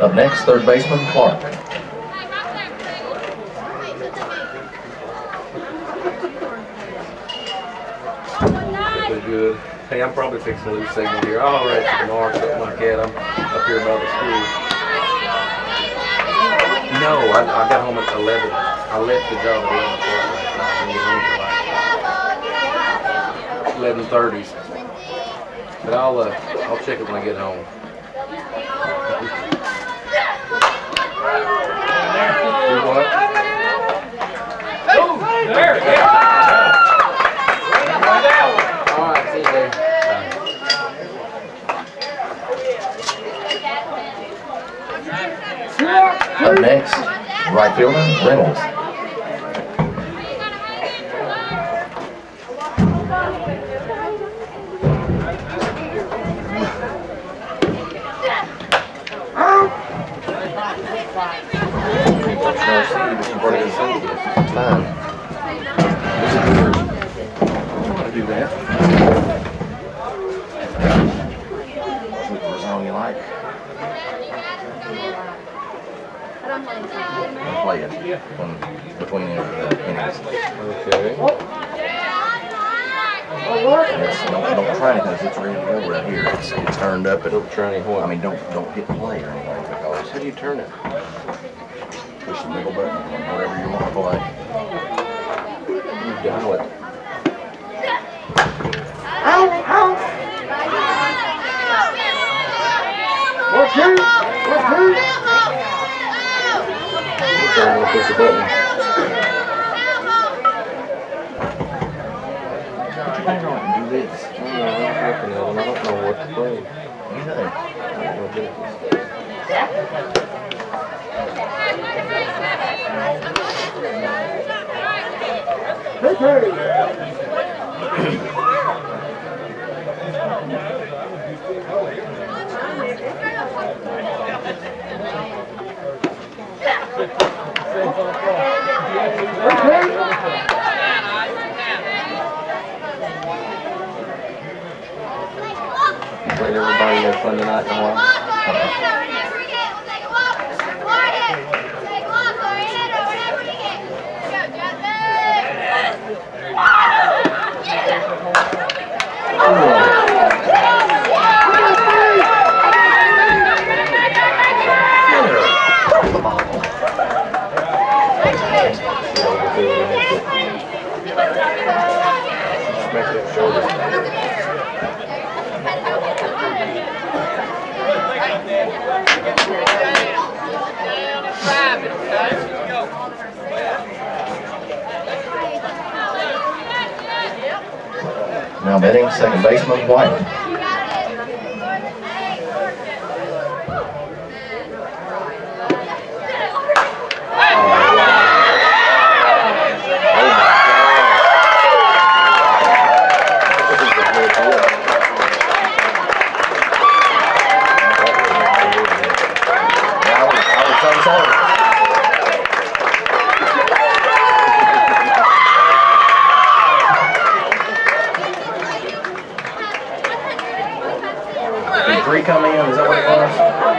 Up next, third baseman Clark. Pretty good. I'm probably fixing to lose signal here. I'll rest tomorrow, something like that. I'm up here by the school. No, I, I got home at 11. I left the job at 11 o'clock last night and get home for like 11.30s. But I'll, uh, I'll check it when I get home. Do what? All right, see you there. Bye. Up next, right fielder Reynolds. I do that. Which song you like? Play it when, between the uh, innings. Okay. Yes, don't, don't try anything, 'cause it's ready to go right here. It's, it's turned up, and, Don't try any I mean, don't, don't hit play or anything, because How do you turn it? push the middle button, on whatever you want to play. You dial it. Turn it, push the button. And do this. I don't know. I don't know what to play. You. I don't know what to do. Played everybody there Sunday night in Now betting second baseman White. I was, I was so sorry.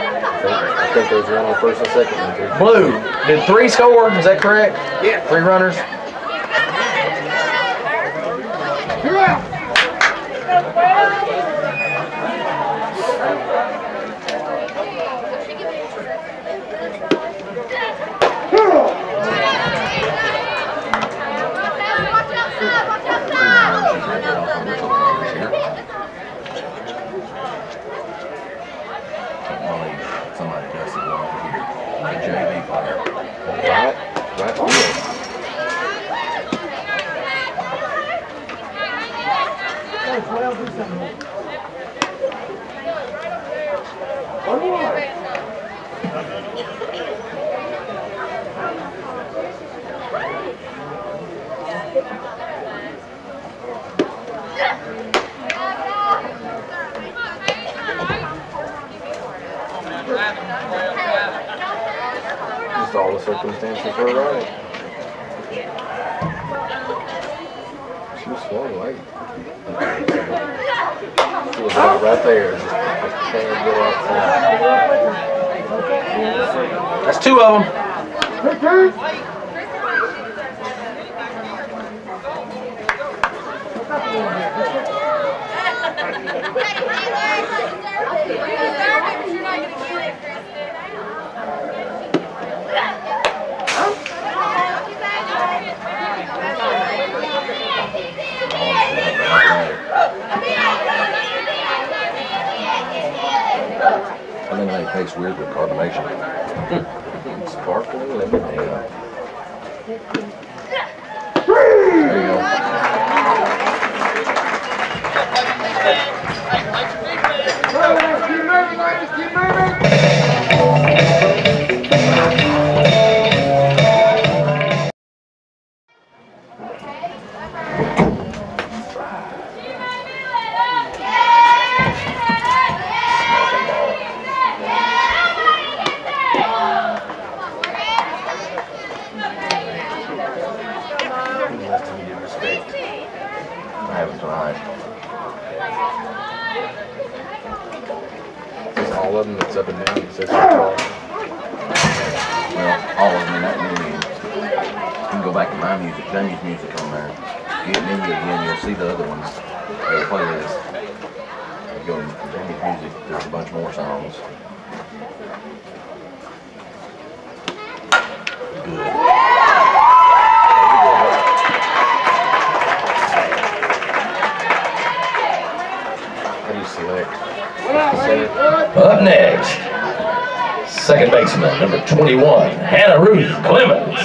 I think there's one on first and second one too. Blue, did three score? Is that correct? Yeah. Three runners? Somebody does it over here. A JV player. Right, right field. Just all the circumstances were right. She was swung late. She was right, right there. Just, just can't get outside. That's two of them. All of them that's up and down. It says call. Well, all of them in that menu. You can go back to my music, Jamie's music on there. Get menu again, you'll see the other ones. They play this. You go to Jamie's music, there's a bunch more songs. Good. How do you select? Center? Up next, second baseman, number 21, Hannah Ruth Clemens.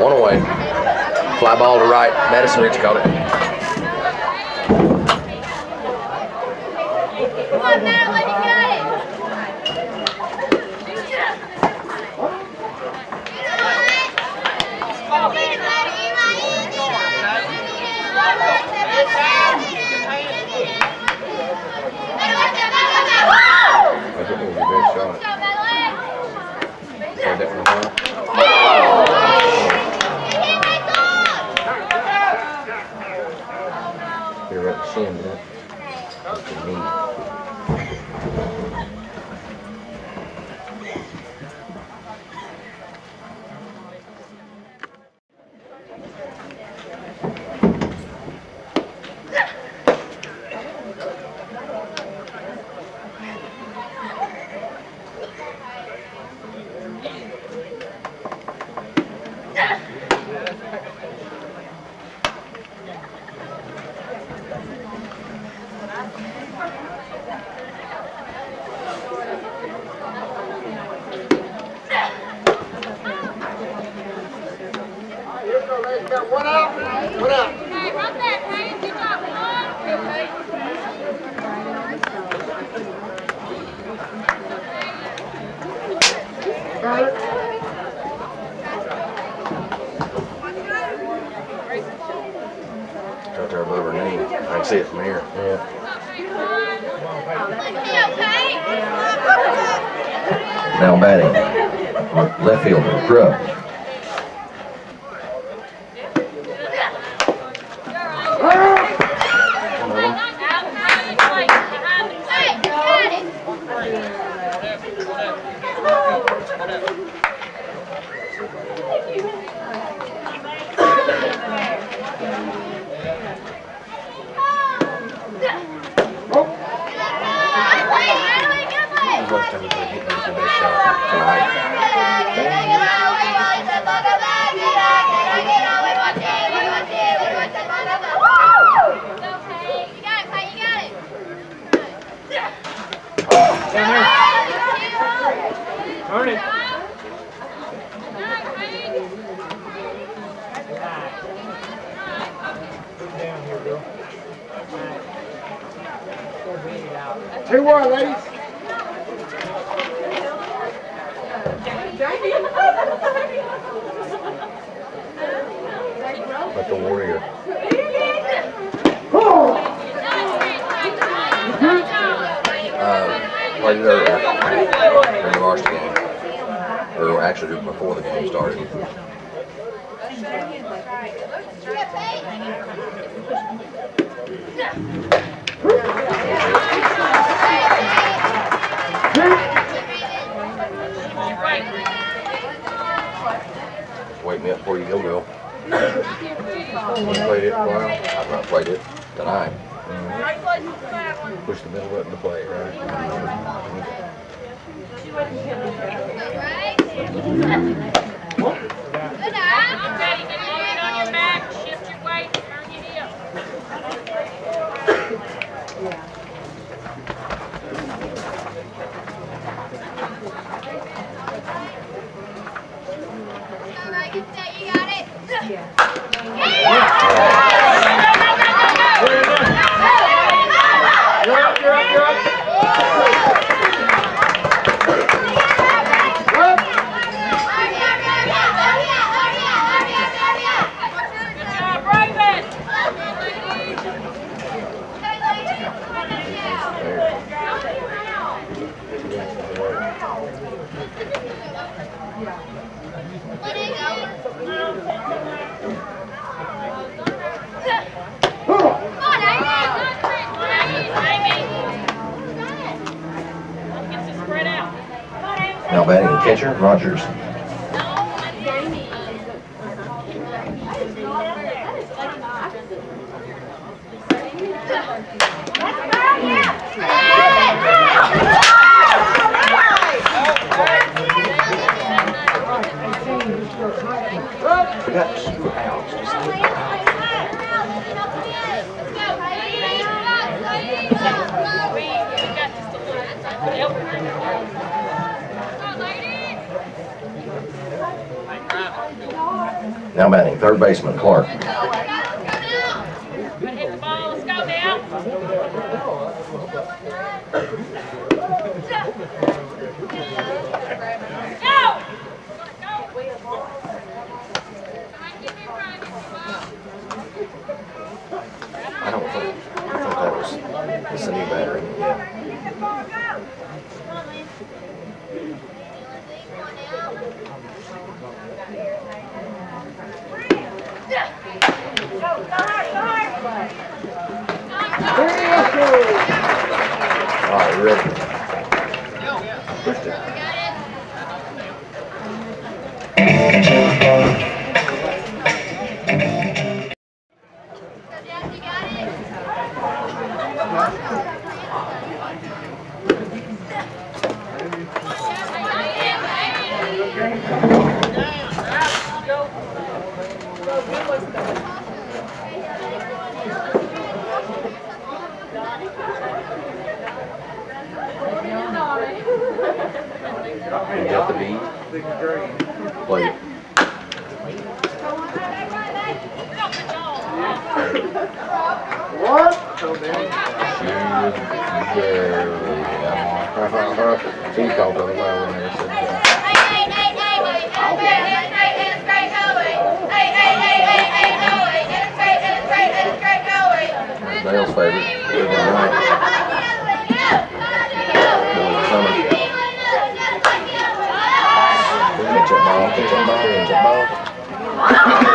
One away. Fly ball to right. Madison Rich caught it. Come on, Madeline, you got it. I think it was your best shot. Say that one time. You're right the shin, didn't it? That's the knee. Right there above her knee. I can see it from here. Yeah. Now batting, left fielder, Grubb. When's the last time you played hit was your best shot? Tonight, Turn it. Down here, girl. Two one, ladies. like the warrior. Uh, played it earlier during the varsity game. Or actually before the game started. Wake me up before you go go. You played it while? I've not played it tonight. Push the middle button to play it, right? Okay, get your weight on your back, shift your weight. You got it. You're up, you're up, you're up. Good job, Raven. Come on, Amy. Amy. Gets it spread out. Now batting the catcher, Rogers. We got two outs. Just leave it out. We, we got just a little. Yep. Come on, lady. Now batting third baseman, Clark. Gotta hit the ball. Let's go now. Go! I don't think, I think that was, it's a new battery, yeah. All right, you ready? Pushed it. You got the beat? Play it. What? So then. He called the other way when they said that. There's Dale's favorite. Living right. Boy, the summer. Catch that ball, catch that ball, catch that ball. Air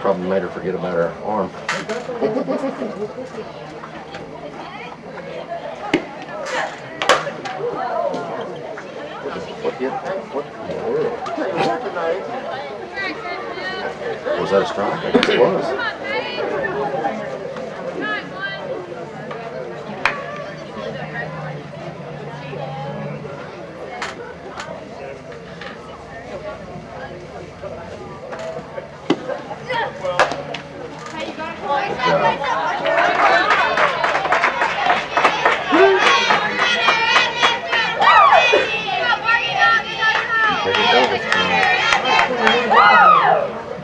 probably made her forget about her arm. What in the world? Was that a strike? I guess it was. It.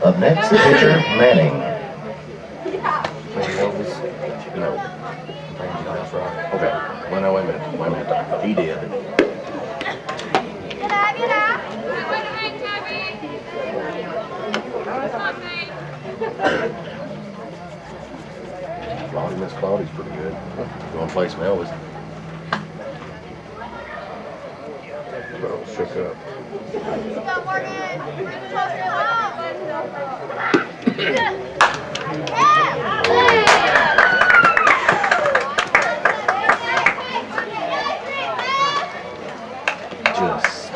Up next, Manning. No. That's right. Okay. Wait a minute. Wait a minute. He did. Claudia, Miss Claudia's pretty good. You want to play some Elvis? Bro, shook up. Just.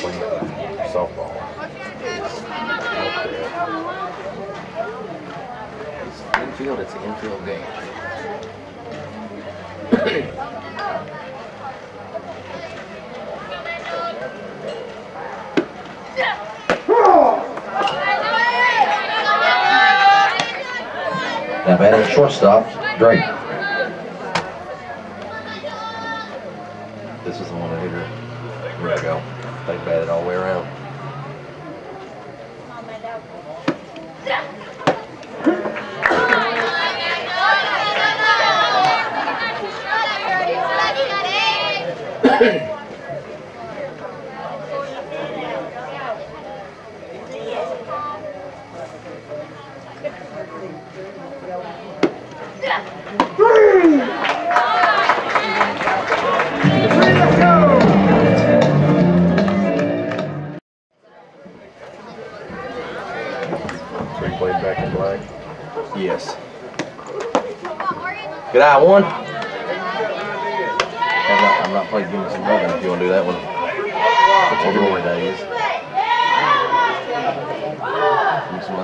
Playing softball. It's infield, it's an infield game. Now batting shortstop, Drake.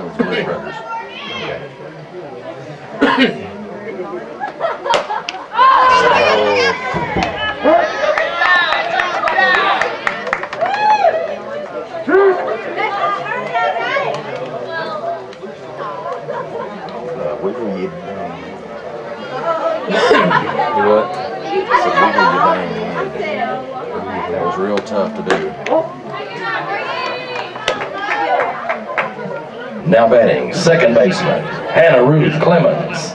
Blues um, Brothers. What? So we will get. That was real tough to do. Now batting second baseman, Hannah Ruth Clemens.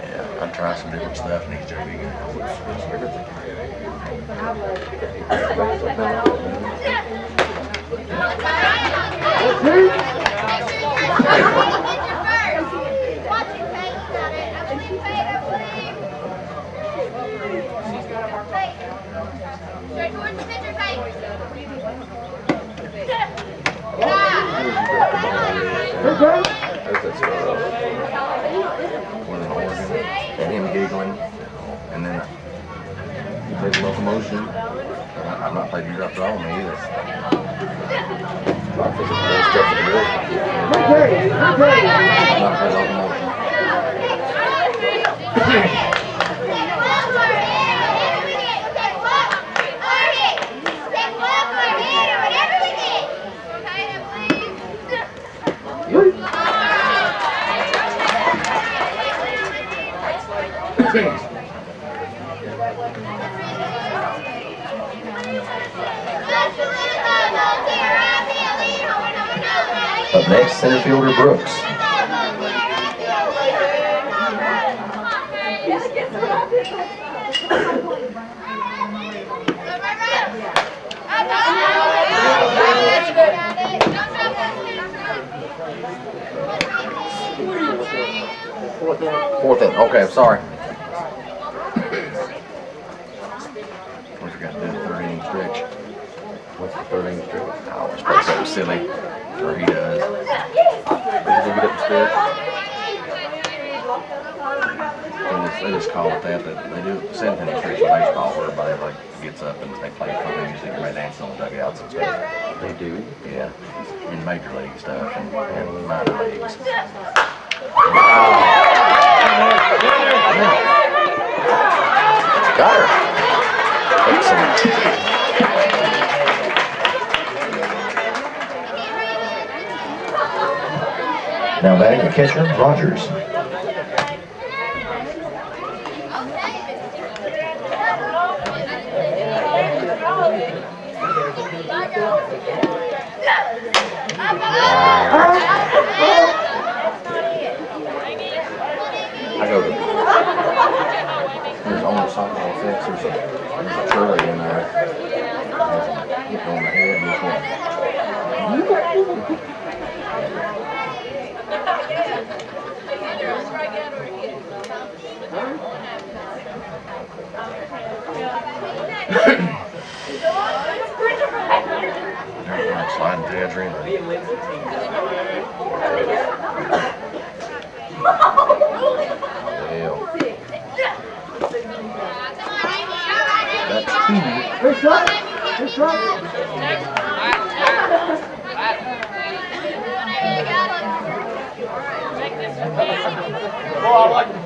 Yeah, I tried some different stuff in these JV games. Straight towards the pitcher face. How's that start off? One in Oregon, and him giggling, and then he played locomotion. I- I've not played you after all me either. I think it's best stuff in the world. I've not played locomotion. Up next, center fielder Brooks. Fourth inning, okay, I'm sorry. We forgot to do the third inning stretch. What's the third inning stretch? I always play something silly, or he does. Did get up? They just, they just call it that, that they do inning stretch in baseball where everybody like gets up and they play country music, everybody dancing on the dugouts and stuff. They do. Yeah, in major league stuff and, and minor leagues. Got Now batting the catcher, Rogers. I go to, there's the softball fence, there's a, there's a trolley in there. One. Sliding through that two. Good shot. Good shot. Oh, I like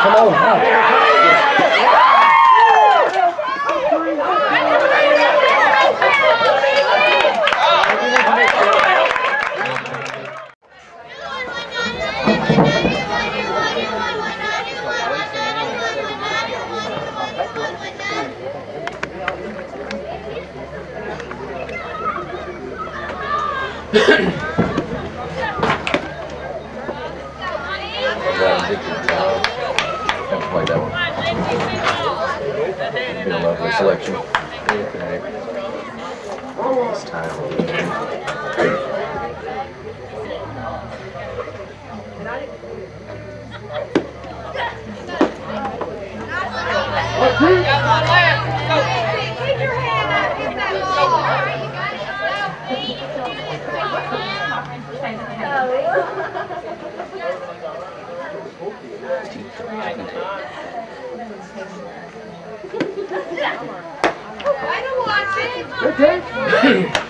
Come on. now. That addicted child. Haven't that one. Been a lovely selection. Okay. It's time. Good take. Oh,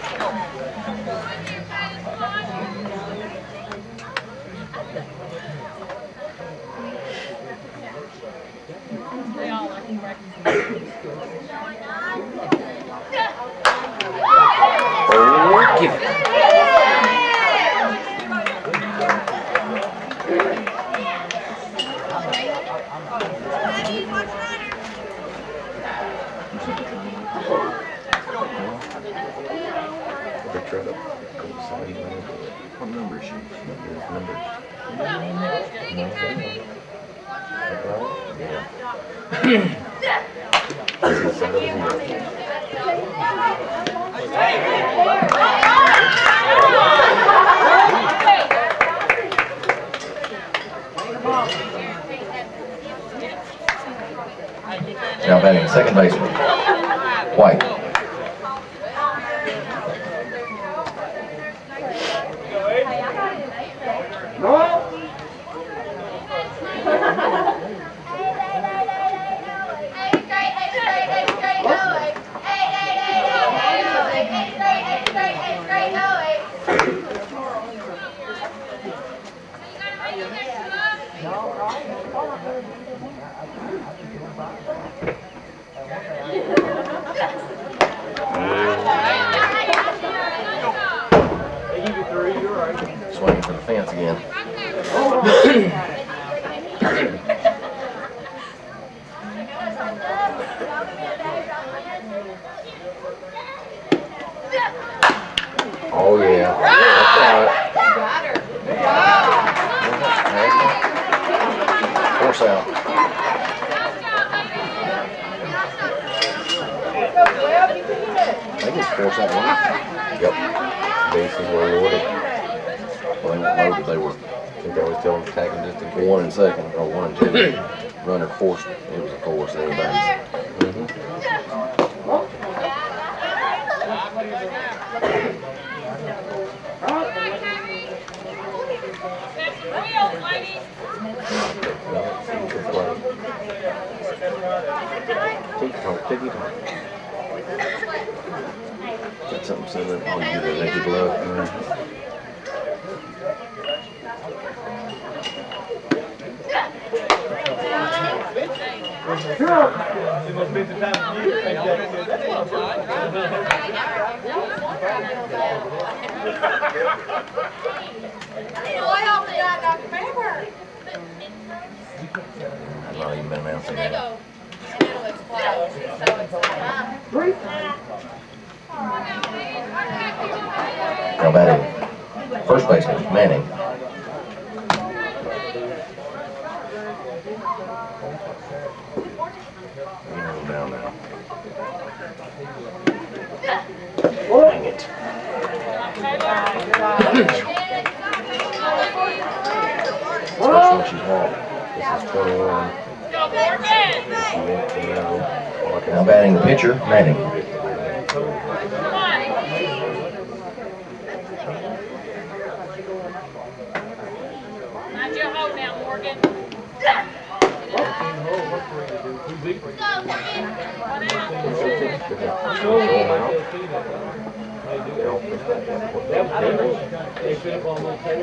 Yep. Were loaded. Well, they weren't loaded, they were I think they always tell them to tag them just in case. one and second, or one and two. Runner forced, it was a force, they were bad. That's the wheels, ladies. Take your time, take your time. Got something similar, oh, you did a naked glove. I've not even been announcing that. Now batting, first baseman, Manning. Down now. Dang it. First one she's had. This is 21. Go, Morgan. She went to now. Now batting the pitcher, Manning. Come on. Mind your hold now, Morgan.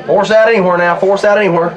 Force out anywhere now, force out anywhere.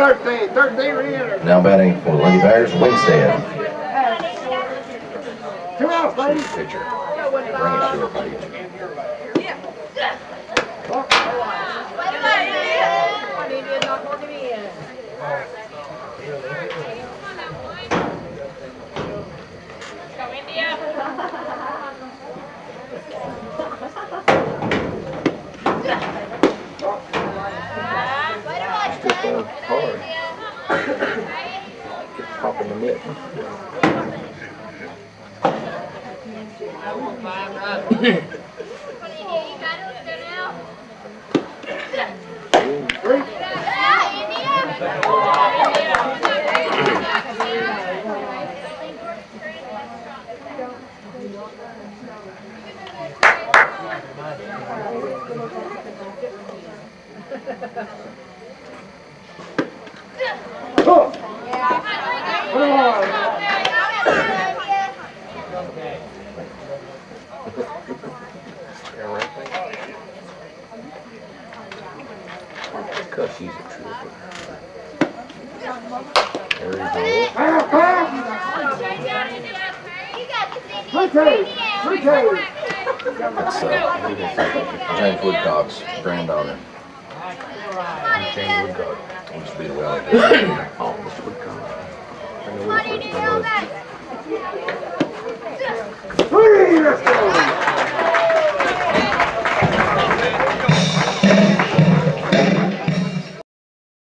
13, 13 re-enter. Now batting for the Lady Bears, Winstead. Come out, buddy. Pitcher. Bring it to her, buddy. Pop in the mitt. Hook.